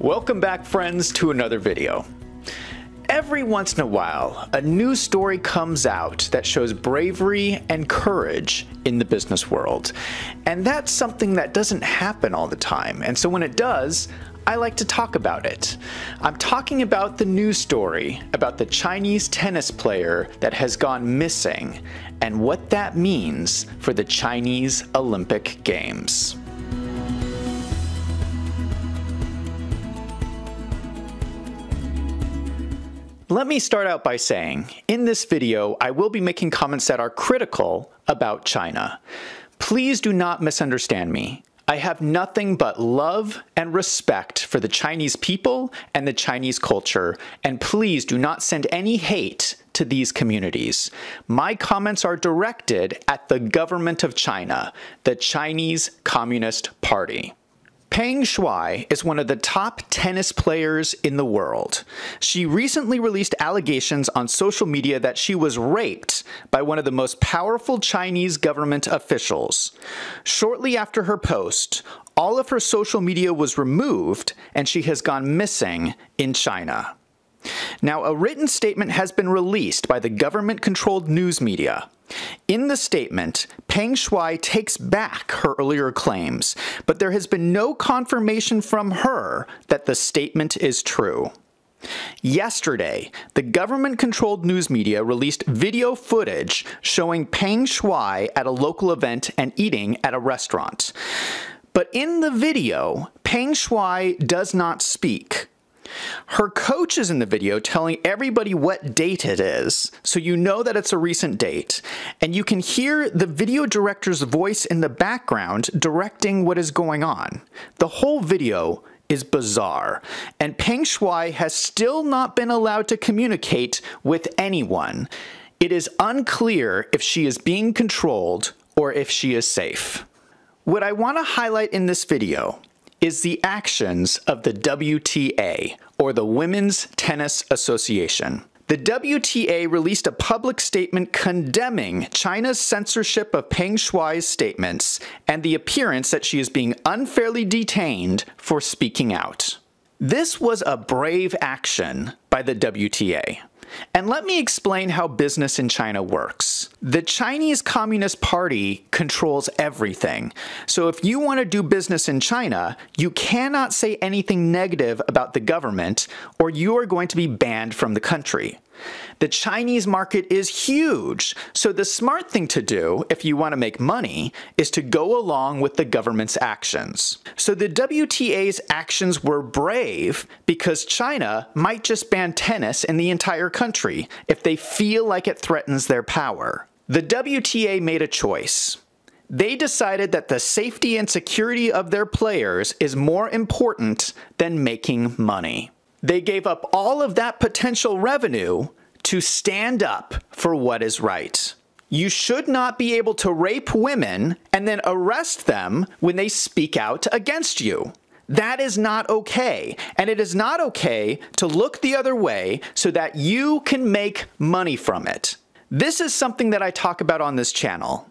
Welcome back friends to another video. Every once in a while, a new story comes out that shows bravery and courage in the business world. And that's something that doesn't happen all the time. And so when it does, I like to talk about it. I'm talking about the news story about the Chinese tennis player that has gone missing and what that means for the Chinese Olympic Games. Let me start out by saying, in this video, I will be making comments that are critical about China. Please do not misunderstand me. I have nothing but love and respect for the Chinese people and the Chinese culture, and please do not send any hate to these communities. My comments are directed at the government of China, the Chinese Communist Party. Peng Shuai is one of the top tennis players in the world. She recently released allegations on social media that she was raped by one of the most powerful Chinese government officials. Shortly after her post, all of her social media was removed and she has gone missing in China. Now, a written statement has been released by the government controlled news media. In the statement, Peng Shuai takes back her earlier claims, but there has been no confirmation from her that the statement is true. Yesterday, the government controlled news media released video footage showing Peng Shuai at a local event and eating at a restaurant. But in the video, Peng Shuai does not speak. Her coach is in the video telling everybody what date it is, so you know that it's a recent date. And you can hear the video director's voice in the background directing what is going on. The whole video is bizarre, and Peng Shuai has still not been allowed to communicate with anyone. It is unclear if she is being controlled or if she is safe. What I want to highlight in this video is the actions of the WTA, or the Women's Tennis Association. The WTA released a public statement condemning China's censorship of Peng Shuai's statements and the appearance that she is being unfairly detained for speaking out. This was a brave action by the WTA. And let me explain how business in China works. The Chinese Communist Party controls everything. So if you want to do business in China, you cannot say anything negative about the government or you are going to be banned from the country. The Chinese market is huge, so the smart thing to do if you want to make money is to go along with the government's actions. So the WTA's actions were brave because China might just ban tennis in the entire country if they feel like it threatens their power. The WTA made a choice they decided that the safety and security of their players is more important than making money. They gave up all of that potential revenue to stand up for what is right. You should not be able to rape women and then arrest them when they speak out against you. That is not okay. And it is not okay to look the other way so that you can make money from it. This is something that I talk about on this channel.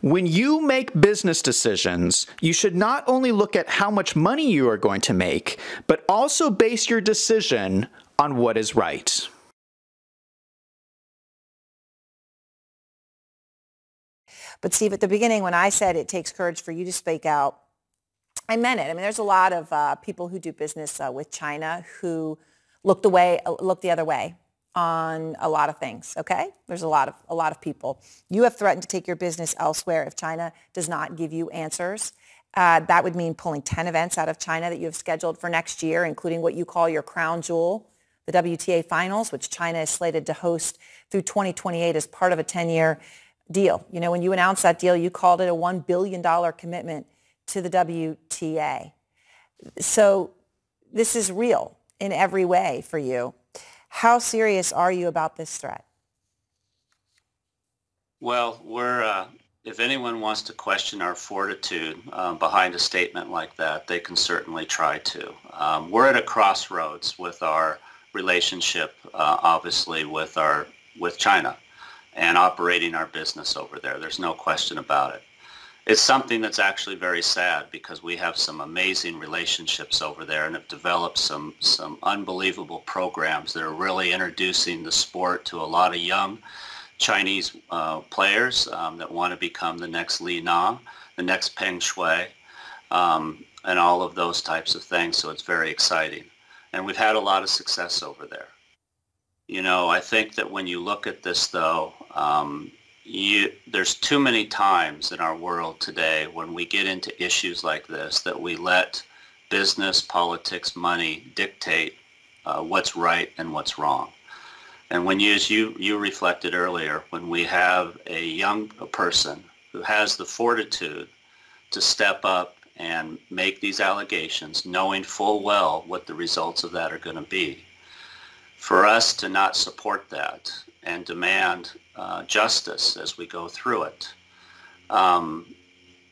When you make business decisions, you should not only look at how much money you are going to make, but also base your decision on what is right. But Steve, at the beginning, when I said it takes courage for you to speak out, I meant it. I mean, there's a lot of uh, people who do business uh, with China who look the way, uh, look the other way on a lot of things, okay? There's a lot of, a lot of people. You have threatened to take your business elsewhere if China does not give you answers. Uh, that would mean pulling 10 events out of China that you have scheduled for next year, including what you call your crown jewel, the WTA finals, which China is slated to host through 2028 as part of a 10-year deal. You know, when you announced that deal, you called it a $1 billion commitment to the WTA. So this is real in every way for you. How serious are you about this threat? Well, we're, uh, if anyone wants to question our fortitude uh, behind a statement like that, they can certainly try to. Um, we're at a crossroads with our relationship, uh, obviously, with our with China and operating our business over there. There's no question about it. it's something that's actually very sad because we have some amazing relationships over there and have developed some some unbelievable programs that are really introducing the sport to a lot of young Chinese uh, players um, that want to become the next Li Na, the next Peng Shuai, um, and all of those types of things. So it's very exciting. And we've had a lot of success over there. You know, I think that when you look at this, though, um, you, there's too many times in our world today when we get into issues like this that we let business, politics, money dictate uh, what's right and what's wrong. And when you, as you, you reflected earlier, when we have a young person who has the fortitude to step up and make these allegations, knowing full well what the results of that are going to be, for us to not support that and demand uh, justice as we go through it. Um,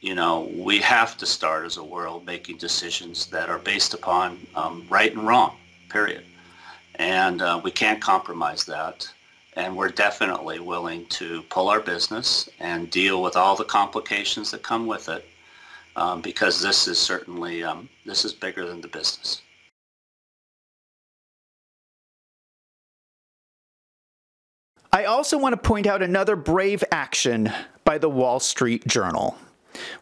you know, we have to start as a world making decisions that are based upon um, right and wrong, period. And uh, we can't compromise that. And we're definitely willing to pull our business and deal with all the complications that come with it um, because this is certainly, um, this is bigger than the business. I also want to point out another brave action by the Wall Street Journal.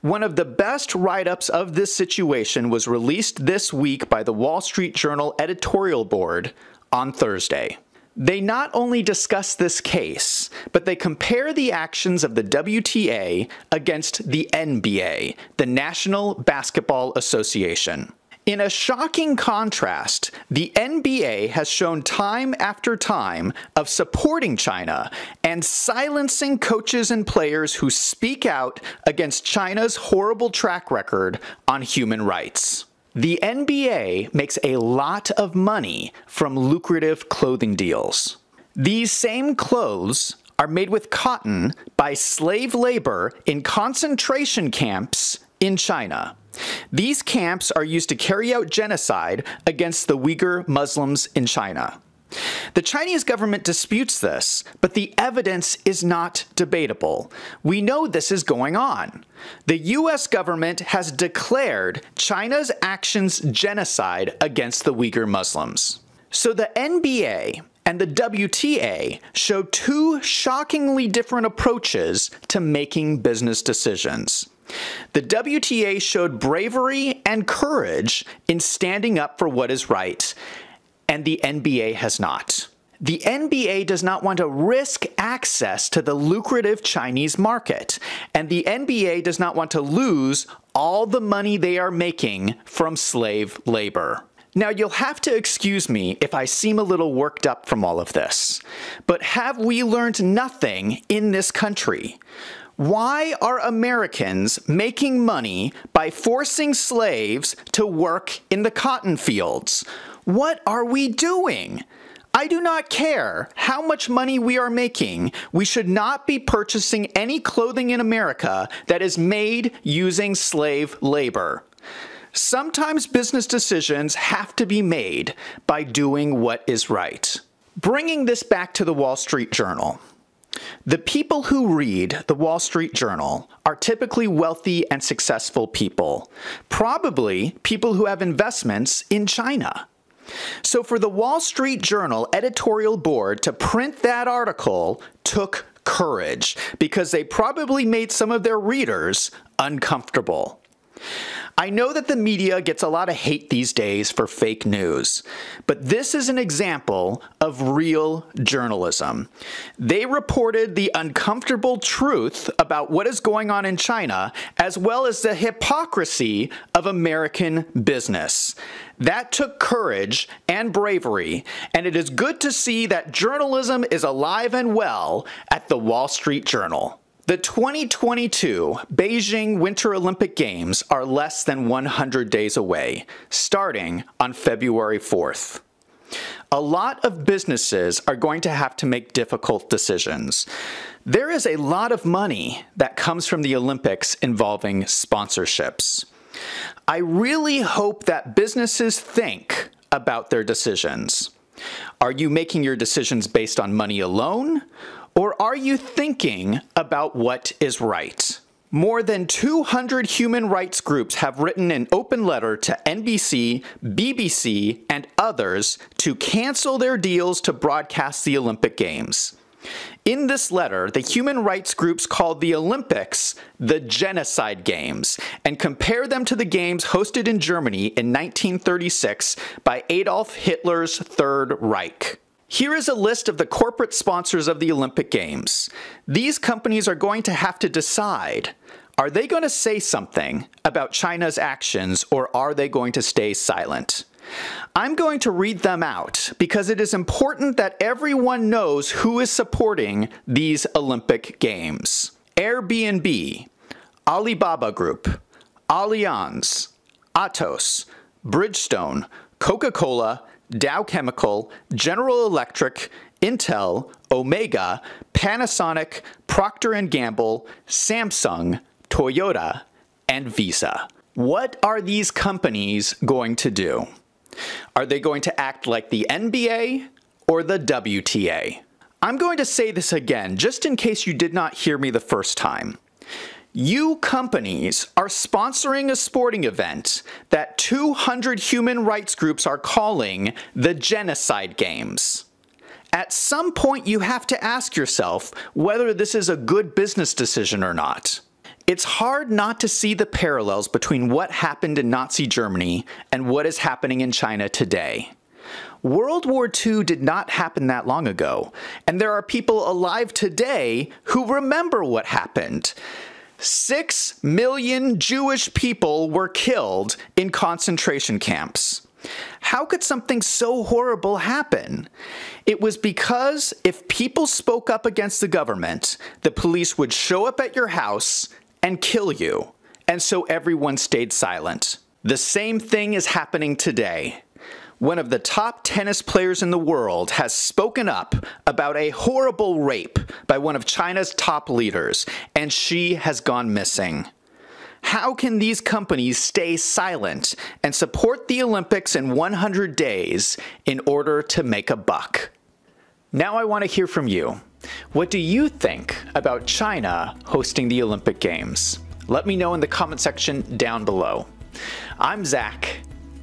One of the best write ups of this situation was released this week by the Wall Street Journal editorial board on Thursday. They not only discuss this case, but they compare the actions of the WTA against the NBA, the National Basketball Association. In a shocking contrast, the NBA has shown time after time of supporting China and silencing coaches and players who speak out against China's horrible track record on human rights. The NBA makes a lot of money from lucrative clothing deals. These same clothes are made with cotton by slave labor in concentration camps in China. These camps are used to carry out genocide against the Uyghur Muslims in China. The Chinese government disputes this, but the evidence is not debatable. We know this is going on. The US government has declared China's actions genocide against the Uyghur Muslims. So the NBA and the WTA show two shockingly different approaches to making business decisions. The WTA showed bravery and courage in standing up for what is right, and the NBA has not. The NBA does not want to risk access to the lucrative Chinese market, and the NBA does not want to lose all the money they are making from slave labor. Now, you'll have to excuse me if I seem a little worked up from all of this, but have we learned nothing in this country? Why are Americans making money by forcing slaves to work in the cotton fields? What are we doing? I do not care how much money we are making. We should not be purchasing any clothing in America that is made using slave labor. Sometimes business decisions have to be made by doing what is right. Bringing this back to the Wall Street Journal. The people who read the Wall Street Journal are typically wealthy and successful people, probably people who have investments in China. So, for the Wall Street Journal editorial board to print that article took courage because they probably made some of their readers uncomfortable. I know that the media gets a lot of hate these days for fake news, but this is an example of real journalism. They reported the uncomfortable truth about what is going on in China, as well as the hypocrisy of American business. That took courage and bravery, and it is good to see that journalism is alive and well at the Wall Street Journal. The 2022 Beijing Winter Olympic Games are less than 100 days away, starting on February 4th. A lot of businesses are going to have to make difficult decisions. There is a lot of money that comes from the Olympics involving sponsorships. I really hope that businesses think about their decisions. Are you making your decisions based on money alone? Or are you thinking about what is right? More than 200 human rights groups have written an open letter to NBC, BBC, and others to cancel their deals to broadcast the Olympic Games. In this letter, the human rights groups called the Olympics the Genocide Games and compare them to the games hosted in Germany in 1936 by Adolf Hitler's Third Reich. Here is a list of the corporate sponsors of the Olympic Games. These companies are going to have to decide are they going to say something about China's actions or are they going to stay silent? I'm going to read them out because it is important that everyone knows who is supporting these Olympic Games. Airbnb, Alibaba Group, Allianz, Atos, Bridgestone, Coca-Cola, Dow Chemical, General Electric, Intel, Omega, Panasonic, Procter & Gamble, Samsung, Toyota, and Visa. What are these companies going to do? Are they going to act like the NBA or the WTA? I'm going to say this again, just in case you did not hear me the first time. You companies are sponsoring a sporting event that 200 human rights groups are calling the Genocide Games. At some point, you have to ask yourself whether this is a good business decision or not. It's hard not to see the parallels between what happened in Nazi Germany and what is happening in China today. World War II did not happen that long ago, and there are people alive today who remember what happened. Six million Jewish people were killed in concentration camps. How could something so horrible happen? It was because if people spoke up against the government, the police would show up at your house and kill you. And so everyone stayed silent. The same thing is happening today one of the top tennis players in the world, has spoken up about a horrible rape by one of China's top leaders, and she has gone missing. How can these companies stay silent and support the Olympics in 100 days in order to make a buck? Now I want to hear from you. What do you think about China hosting the Olympic Games? Let me know in the comment section down below. I'm Zach,